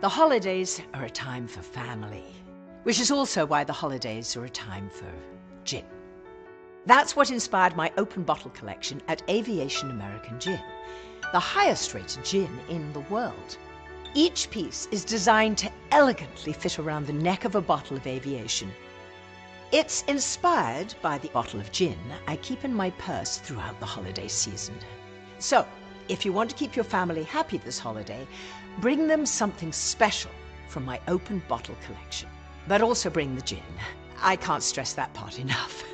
The holidays are a time for family, which is also why the holidays are a time for gin. That's what inspired my open bottle collection at Aviation American Gin, the highest rated gin in the world. Each piece is designed to elegantly fit around the neck of a bottle of aviation. It's inspired by the bottle of gin I keep in my purse throughout the holiday season. So, if you want to keep your family happy this holiday, bring them something special from my open bottle collection. But also bring the gin. I can't stress that part enough.